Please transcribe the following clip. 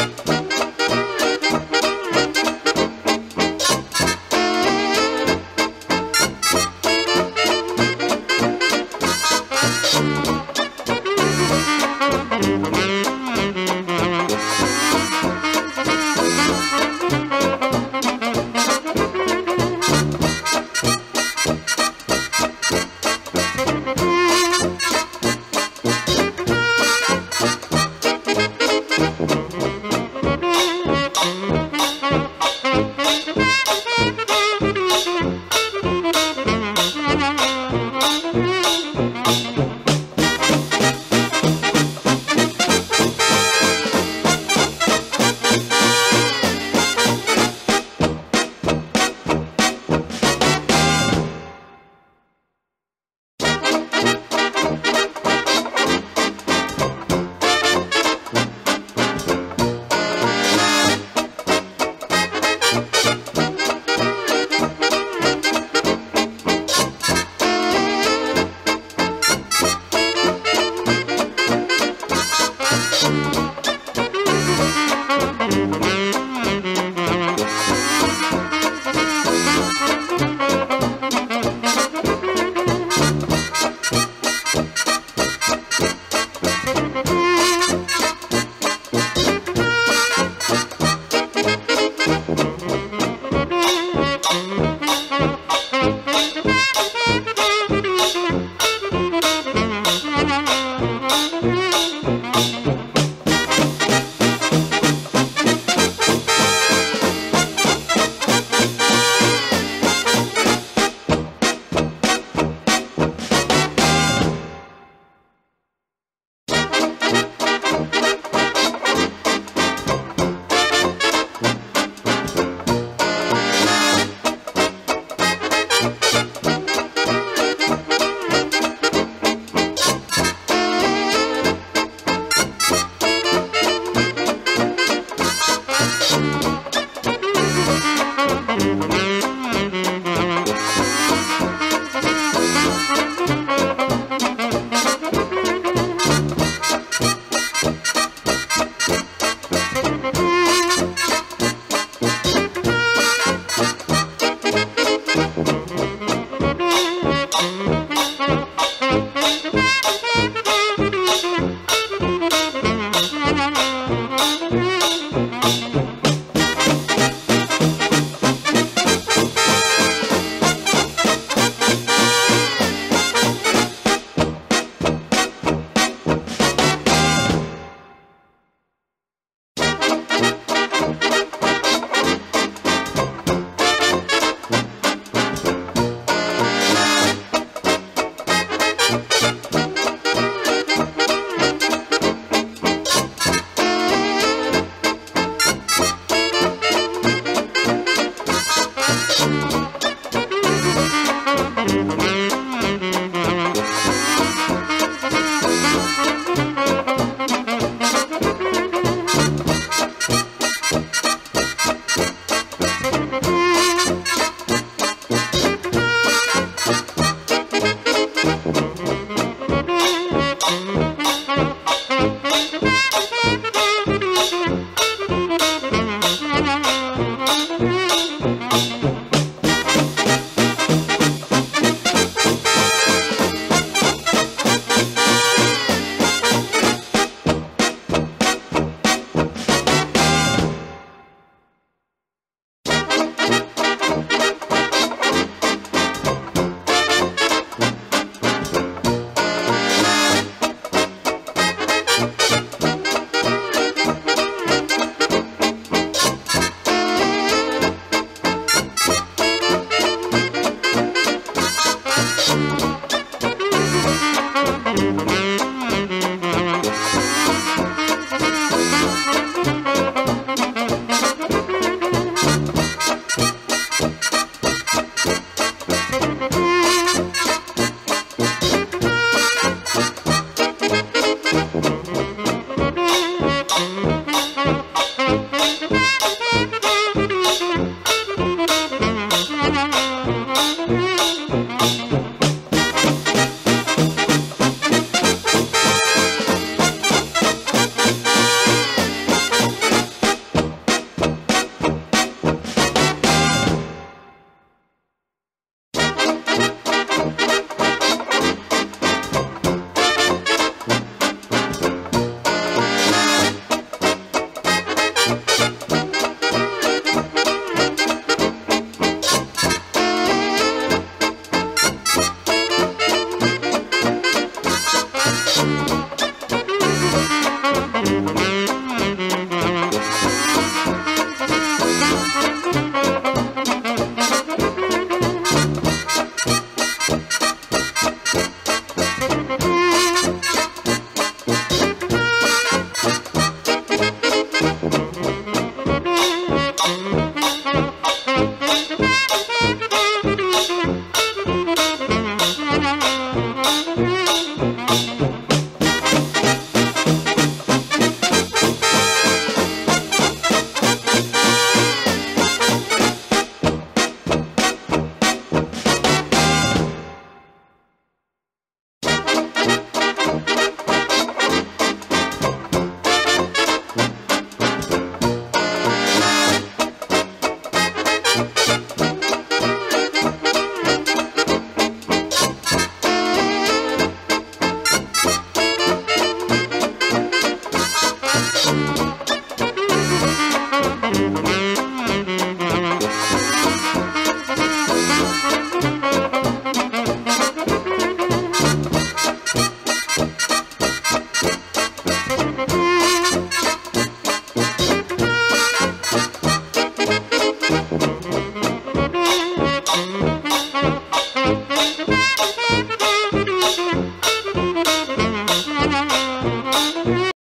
Bye.